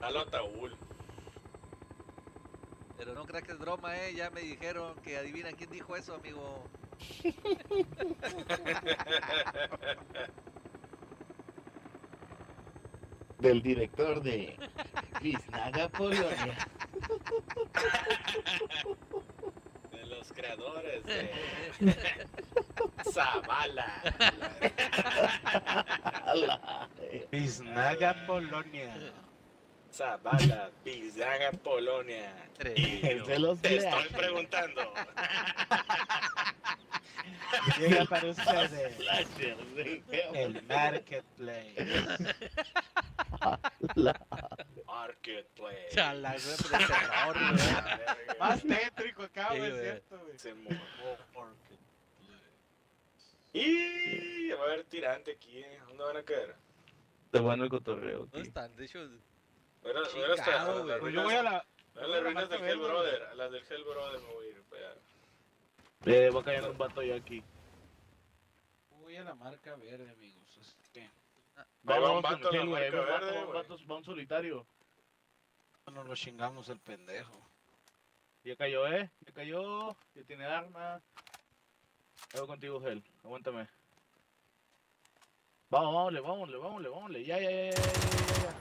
Halo ataúd. Pero no creas que es broma, eh. Ya me dijeron que adivina quién dijo eso, amigo. Del director de Biznaga Polonia. De los creadores de Zavala. Biznaga, Polonia. Zavala, Bizaga, Polonia. Y El yo de los te estoy preguntando. Llega para ustedes el Marketplace. Marketplace. Chala, Más tétrico acá, es cierto, güey. Se mojó Y va a haber tirante aquí. ¿eh? ¿Dónde van a caer? Está bueno el cotorreo. ¿Dónde están? De hecho, a- voy a Chicago, a güey. Pues yo voy a la. a a las la ruinas del Hell Brother. A las del Hell Brother me voy a ir para allá. Eh, va cayendo un vato ya aquí. Voy a la marca verde, amigos. Así que un Vamos, vato en la marca va un vato, verde, va un solitario. nos lo chingamos el pendejo. Ya cayó, eh. Ya cayó. Ya tiene arma. Hago contigo, Gel. Aguántame. Vamos, vámonos, vámonos, vámonos, vámonos. Ya, ya, ya, ya, ya, ya, ya.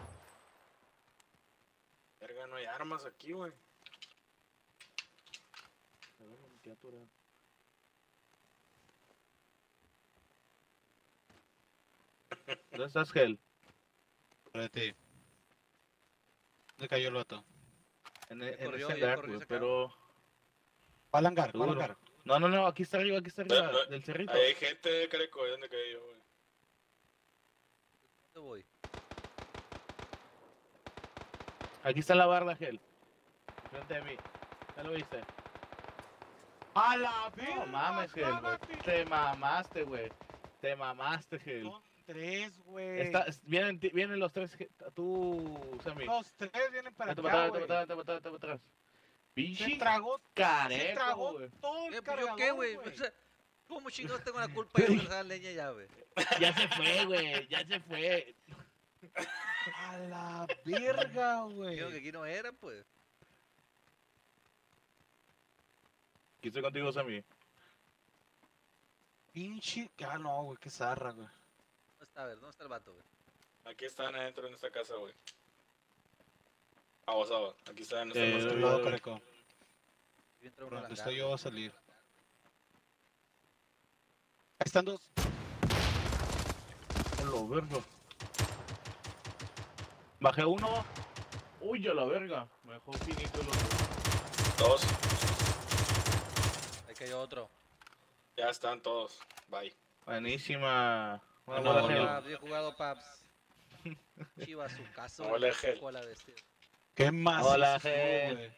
Verga, no hay armas aquí, güey. A ver, me quedé atorado. ¿Dónde estás, Gel? Espérate. ¿Dónde cayó el vato? En, Ya el- en corrió, ese ya hangar, güey, pero... ¿Cuál hangar? ¿Cuál hangar? No, no, no, aquí está arriba, aquí está arriba, no, del cerrito. Hay gente, Careco. ¿Ahí dónde caí yo, güey? ¿Dónde voy? Aquí está la barda, Gel. Frente de mí. ¿Ya lo viste? ¡A la No mames, Gel, güey. Te mamaste, güey. Te mamaste, Gel. Son tres, güey. Está, vienen, ti- vienen los tres, Gel. tú, Sammy. Los tres vienen para Vete acá, para atrás, güey. vete para atrás, vete para atrás, vete para atrás. Se Pinche tragó, se careco, tragó güey. todo el ¿Qué, pues, ¿Yo cargador, qué, güey? O sea, ¿Cómo chingados tengo la culpa de dejar leña ya, güey? Ya se fue, güey, ya se fue. A la verga, güey. Dijeron que aquí no era, pues. Aquí estoy contigo, Sammy. Pinche. Ah, no, güey, qué zarra, güey. ¿Dónde está, a ver? ¿Dónde está el vato, güey? Aquí están adentro en esta casa, güey. Aguas, aguas. Aquí están en Eh, esta Este güey, lado, careco. Estoy yo va a salir. Ahí están dos. A lo verga. Bajé uno. Uy, a la verga. Me dejó finito el otro. Dos. Ahí cayó otro. Ya están todos. Bye. Buenísima. Una. Ah, bien jugado, Paps. Chivas, su caso. Hola, Gel. Este. Qué más. Hola, Gel.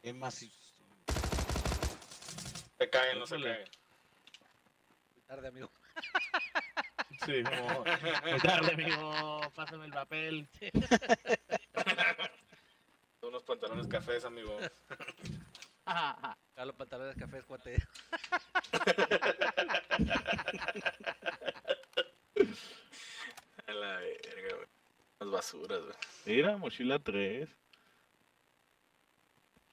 Qué más. Se caen, no se caen. Tarde, amigo. Sí, como. Tarde, amigo. Pásame el papel. Unos pantalones cafés, amigo. Carlos pantalones cafés, cuate. A la verga, güey. Las basuras, güey. Mira, mochila 3.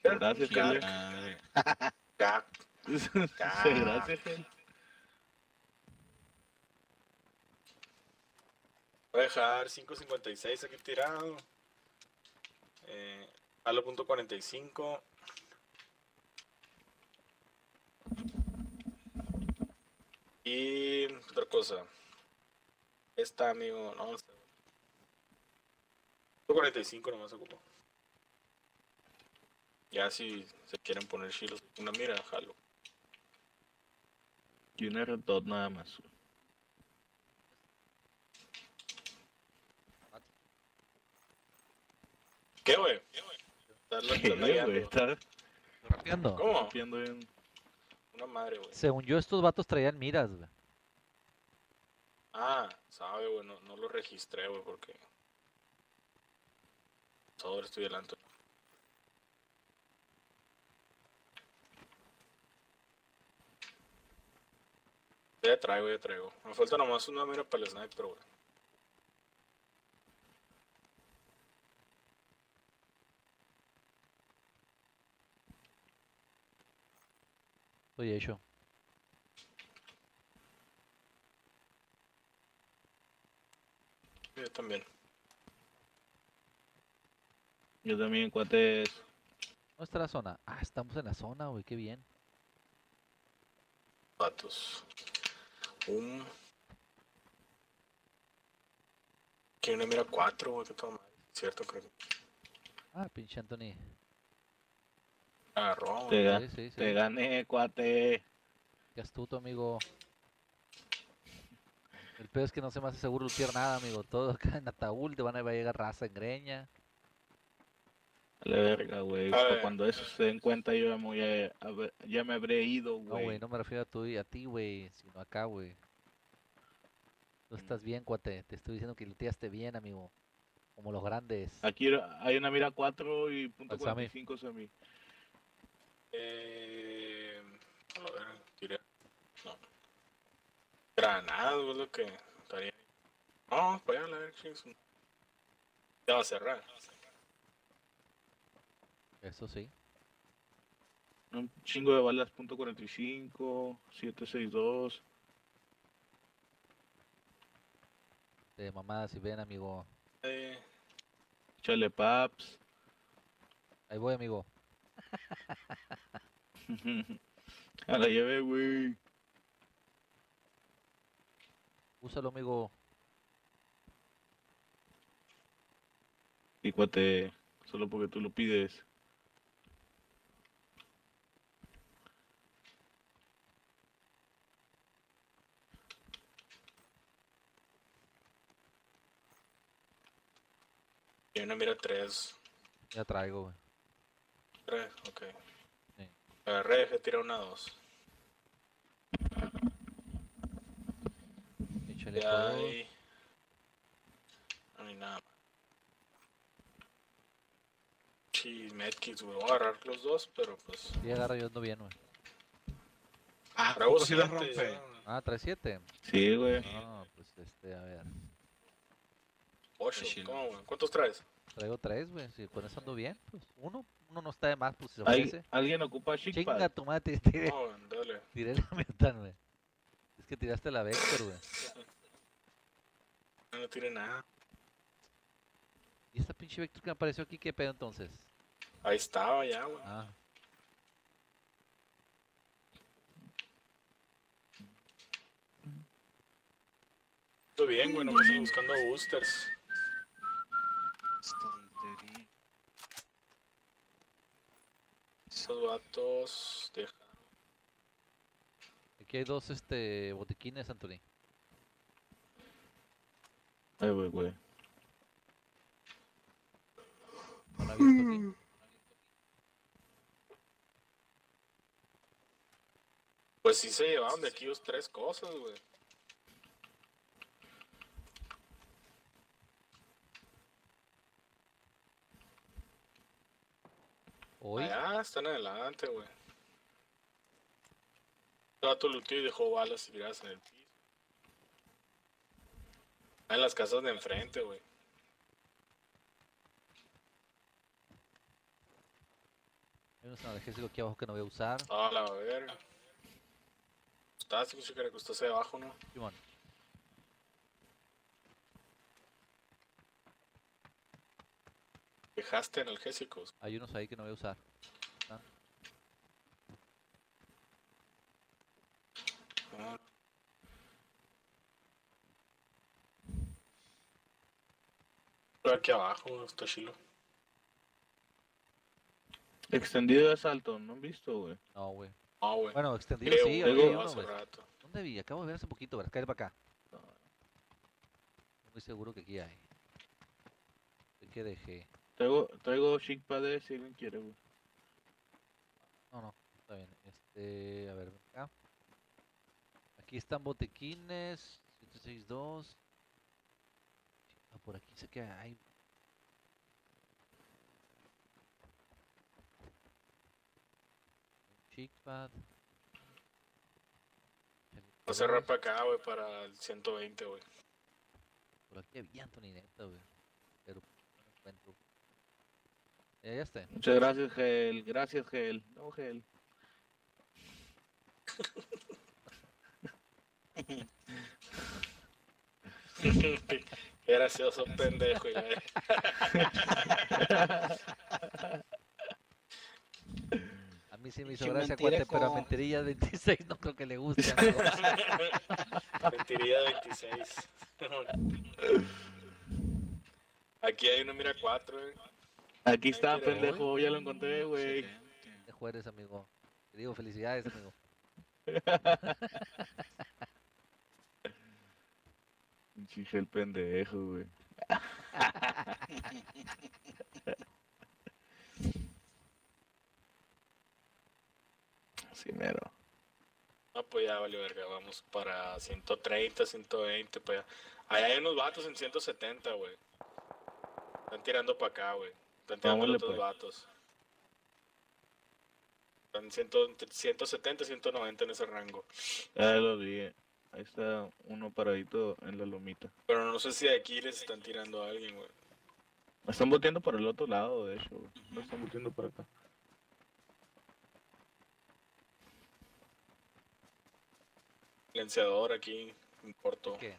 Gracias, Gel. Gracias, Gel. Voy a dejar 5.56 aquí tirado. Eh, Halo punto 45. Y otra cosa. Esta, amigo, no. Punto 45 nomás ocupo. Ya si se quieren poner chilos, una mira, jalo. Y una dot nada más. ¿Qué, güey? ¿Qué, güey? Está Rapeando. ¿Cómo? viendo en. Una madre, güey. Según yo, estos vatos traían miras, güey. Ah, sabe, güey, no, no lo registré, güey, porque... Todo estoy delante. Ya traigo, ya traigo. Me falta nomás una mira para el sniper, güey. Yo también. Yo también, cuates. ¿Dónde está la zona? Ah, estamos en la zona, güey, qué bien. Patos. Un. Que una mira 4, güey, que toma. Cierto, creo que Ah, pinche Anthony. Agarró. Te, güey. ga- Sí, sí, te gané, cuate. Qué astuto, amigo. El peor es que no se me hace seguro lutear nada, amigo. Todo acá en Ataúl te van a va a llegar raza en greña. La verga, güey. Cuando eso se den cuenta, yo ya me, voy a- a ver- ya me habré ido, No, güey. güey, no me refiero a, tú y a ti, güey, sino acá, güey. Tú estás bien, cuate. Te estoy diciendo que luteaste bien, amigo. Como los grandes. Aquí hay una mira 4 y punto Al Sammy. 45 Sammy. Eh. A ver, tiré. No. Es lo que estaría. No, para allá, la ver, chingos. Ya va a cerrar. Eso sí. Un chingo de balas, punto 45, 762. De mamadas, si ven, amigo. Eh, Chale paps. Ahí voy, amigo. A la lleve, güey. Úsalo, amigo. Y cuate, solo porque tú lo pides. y una mira 3. Ya traigo, güey. 3, ok. Agarré, dejé tirar una 2. Échale Ya todo. hay. No hay nada más. Sí, medkits, güey. Voy a agarrar los dos, pero pues. Sí, agarra yo ando bien, güey. Ah, Bravo ¿poco sí los siete, rompe? Ah, trae siete. Sí, güey. No, pues este, a ver. Ocho. ¿cómo, güey? ¿Cuántos traes? Traigo tres, güey. Si con eso ando bien, pues uno. Uno no está de más, pues si se ¿Hay- ofrece. ¿Alguien ocupa Chinga chickpad? tu madre, tiré, No, dale. tiré la metan, güey. Es que tiraste la Vector, güey. No, no tiene nada. ¿Y esta pinche Vector que me apareció aquí, qué pedo entonces? Ahí estaba ya, güey. Ah, Todo bien, güey. No me estoy buscando boosters. Esos vatos. Deja. aquí hay dos este botiquines, Anthony. Ay, güey, güey. ¿No aquí? Pues sí se llevaron de aquí dos, tres cosas, güey. Hoy. Están adelante, güey. El vato luteó y dejó balas tiradas en el piso. Ah, En las casas de enfrente, güey. Hay unos analgésicos aquí abajo que no voy a usar. Ah, la verga. Está, sí, que que hacia abajo, ¿no? Simón. Dejaste analgésicos. Hay unos ahí que no voy a usar. Ah. Pero aquí abajo está chilo. Extendido de asalto, ¿no han visto, güey? No, güey. Ah, güey. Bueno, extendido Creo, sí, güey, rato. ¿Dónde vi? Acabo de ver hace poquito, ¿verdad? Cállate para acá. Muy seguro que aquí hay. ¿Qué dejé? Traigo, traigo chickpad de si alguien quiere, güey. No, no, está bien. Este, a ver, ven acá. Aquí están botequines. 762. Ah, por aquí sé que hay. Chickpad. Va a cerrar para acá, güey, para el 120, güey. Por aquí había Anthony neta, güey. Pero no lo encuentro. Muchas gracias, Gel. Gracias, Gel. No, Gel. Qué gracioso pendejo. y la- A mí sí me hizo gracia cuate, pero a Mentirilla 26 no creo que le guste. Mentiría 26. Aquí hay uno, mira, 4. Aquí está, pendejo, ya lo encontré, güey. De jueves, amigo. Te digo felicidades, amigo. Pinche el pendejo, güey. Sí, mero. No, pues ya vale verga, vamos para 130, 120, pues ya. Allá hay unos vatos en 170, güey. Están tirando para acá, güey. Están tirando Vámonos, los otros pues. vatos. Están en 100 170, 190 en ese rango. Ya lo vi. Ahí está uno paradito en la lomita. Pero no sé si de aquí les están tirando a alguien, güey. Están volteando por el otro lado, de hecho, güey. No están volteando por acá. Silenciador aquí, en corto. ¿Qué?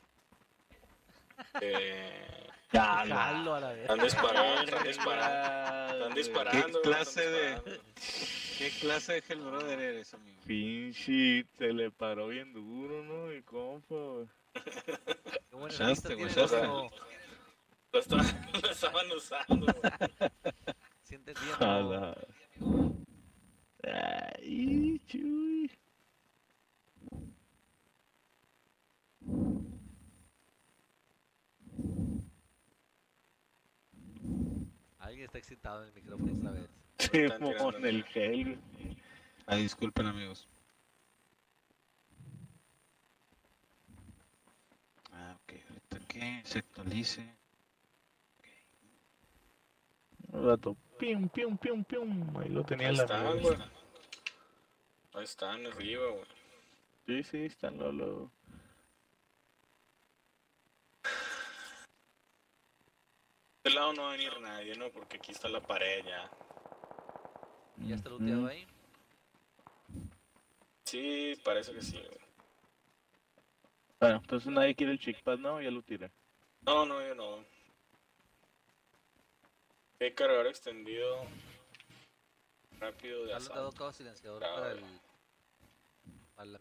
Eh, Ya, Jalo a la vez. están disparando, están disparando. Están disparando. güey, clase de-. ¿Qué clase de Hell Brother eres, amigo? Pinche, se le paró bien duro, ¿no? Mi compa, güey. Qué buena amigo. Lo estaban, lo estaban usando, güey. Sí entendí, A amigo. la- Ay. Alguien está excitado en el micrófono otra vez. Tirando, Simón, el gel. Ay, disculpen, amigos. Ah, ok. Ahorita que se actualice. Un rato. Pium, pium, pium, pium. Ahí lo tenía Ahí en la están, güey. Ahí están, arriba, güey. Sí, sí, están Lolo. De este lado no va a venir nadie, ¿no? Porque aquí está la pared ya. ¿Ya está looteado ahí? Sí, parece que sí, güey. Bueno, entonces nadie quiere el chickpad, ¿no? Ya lo tiré. No, no, yo no. Hay cargador extendido rápido de ¿Ya le han dado asalto. cabo silenciador Ah, para el... Para la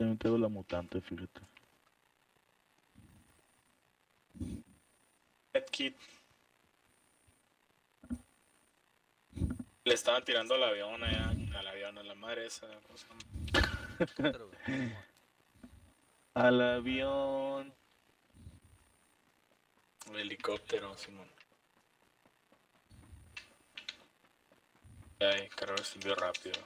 También tengo la mutante, fíjate. Medkit. Le estaban tirando al avión allá, al avión, a la madre esa. ¿cómo se Al avión. Un helicóptero, Simón. Ay, cargador extendido rápido.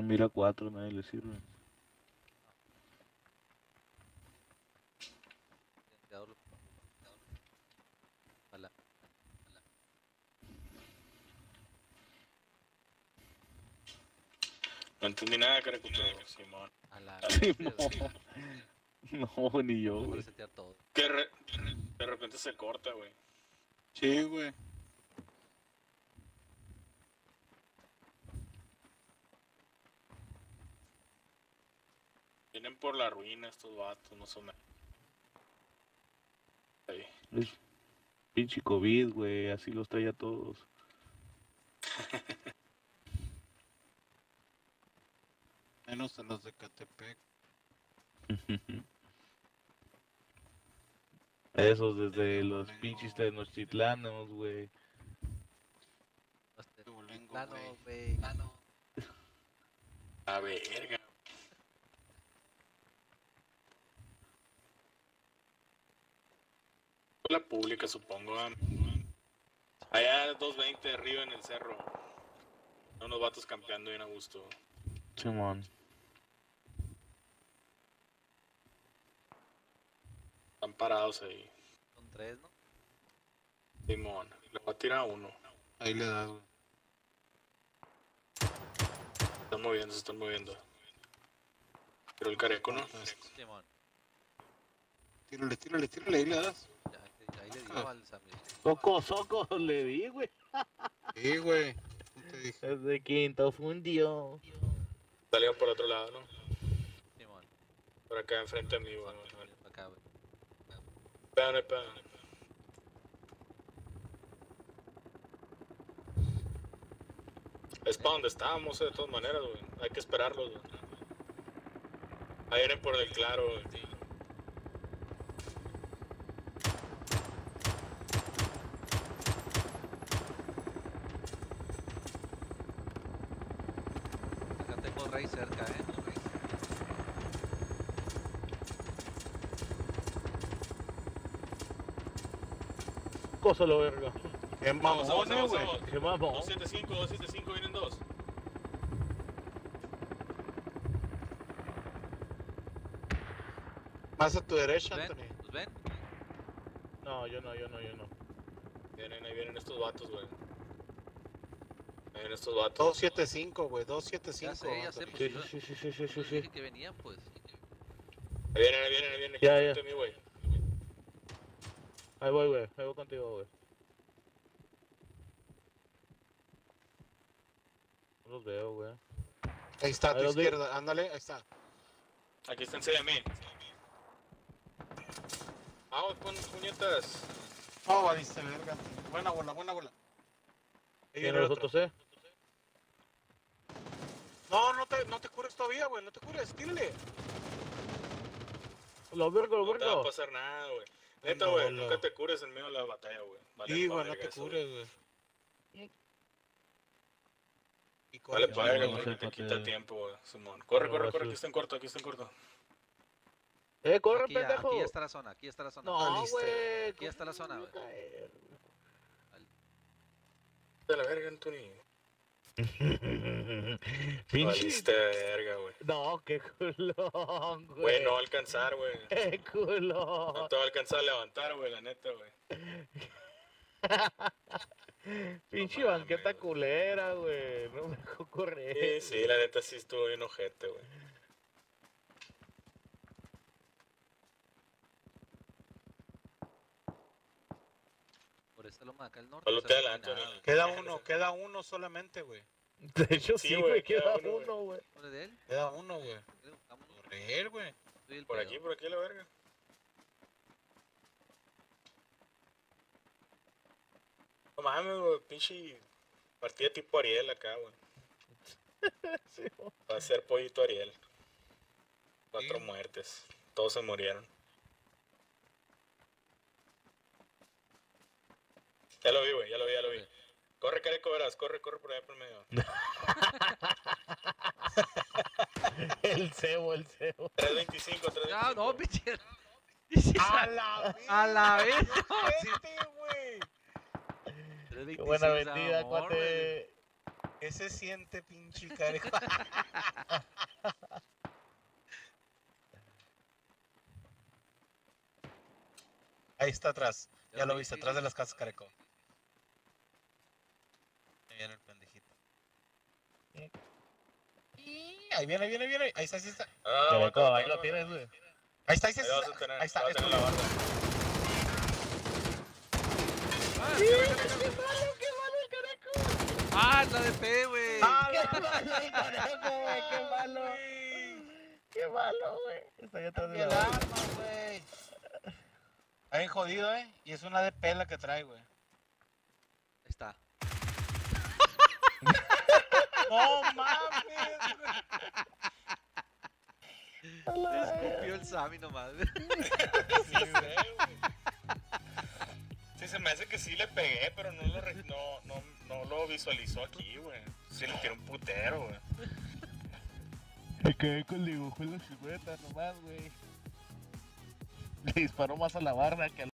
Mira cuatro, nadie le sirve. No entendí nada, carajo, pero Simón. A la... Simón. No, ni yo, güey. Que re- de repente se corta, güey. Sí, güey. Vienen por la ruina estos vatos, no son nada. Ahí. Es pinche COVID, güey. Así los trae a todos. Menos a los de Catepec. Esos desde los pinches tenochtitlanos, güey. Duolingo, Plano, güey. güey. A verga. La pública, supongo. Allá 220 arriba en el cerro. Unos vatos campeando bien a gusto. Simón. Están parados ahí. Son tres, ¿no? Simón, le va a tirar a uno. Ahí le das, güey. Se están moviendo, se están moviendo. Tiró el careco, ¿no? Simón. Tírale, tírale, tírale, ahí le das. Ya, le dio al Sammy. Soco, soco, le di, güey. Sí, güey. ¿Qué te dije? Desde quinto fundió. Salieron por otro lado, ¿no? Simón. Por acá enfrente de mí, güey. Acá, güey. Espérame, espérame. Es para donde estábamos, eh, de todas maneras, güey. Hay que esperarlos, güey. Ahí vienen por el claro, güey. Acá tengo Rey cerca, eh. Cosa lo verga. Qué Vamos, vamos, vamos, güey. vamos. Qué mamón. 275, 275, vienen dos. Más a tu derecha, ¿Ven? Anthony. ¿Los ven? No, yo no, yo no, yo no. Vienen, ahí vienen estos vatos, güey. Ahí vienen estos vatos. 275, güey. Ya 275. sé, ya sé, pues Sí, sí, sí, sí, sí, sí, sí. que venían, pues. Ahí vienen, ahí vienen, ahí vienen. Aquí Ya, ya. mí, güey. Ahí voy, güey. Ahí voy contigo, güey. No los veo, güey. Ahí está, a tu los vi. izquierda. Ándale, ahí está. Aquí está encima de mí. Vamos, pon puñetas. Oh, valiste verga. Buena bola, buena bola. Ahí ¿Quién viene los otro. otros, eh? No, no te, no te cures todavía, güey. No te cures. Tírale. Los vergo, los No te va a vergo. pasar nada, güey. Neta, güey, no. nunca te cures en medio de la batalla, güey. Vale, Sí, güey, no te eso, cures, güey. Y Vale, corre. para verga, no porque sé te quita tiempo, güey, Simón. Corre, No, corre, corre, aquí está en corto, aquí está en corto. Eh, corre, Aquí, pendejo. aquí está la zona, aquí está la zona. No, Valiste. güey. Aquí está la ¿cómo zona, güey. De la verga, Anthony. Pinche. Verga, güey. No, qué culón, güey. Güey, no va a alcanzar, güey. Qué No culón. te va a alcanzar a levantar, güey, la neta, güey. Pinche No banqueta culera, güey. No me dejó correr. Sí, sí, la neta sí estuvo bien ojete, güey. Por. Queda uno, queda uno solamente, güey. De hecho, Sí, güey, queda uno, güey. ¿Por de él? Queda uno, güey. Soy el Por aquí, por aquí, la verga. No mames, güey, pinche partida tipo Ariel acá, güey. Sí, güey. Va a ser pollito Ariel. Cuatro Sí. muertes. Todos se murieron. Ya lo vi, güey, ya lo vi, ya lo vi. Corre, careco, verás, corre, corre por allá por el medio. El cebo, el cebo. 325, 325. Ah, no, pinche. ¡A la A la vez. Güey! Qué 326, buena vendida, amor, cuate. ¿Qué se siente, pinche careco? Ahí está atrás. Ya Ya lo lo vi, viste, atrás de las casas, careco. Ahí viene el pendejito. Ahí viene, viene, viene. Ahí está, ahí está. Ah, Careco, aguanta, ahí lo tienes, güey. Ahí está, ahí está. Ahí tener, Ahí está. la. Ah, ¡Qué malo, qué malo el careco! Ah, la de P, güey. ¡Ah, qué malo el careco, güey! ¡Qué malo! ¡Qué malo, güey! Está ahí atrás de la arma, güey. Está bien jodido, eh. Y es una DP la que trae, güey. Ahí está. ¡No mames! Le escupió el Sammy nomás. Sí, güey, güey. Sí, se me hace que sí le pegué, pero no lo, re- no, no, no lo visualizó aquí, güey. Sí le tiró un putero, güey. Me quedé con el dibujo en la silueta nomás, güey. Le disparó más a la barra que al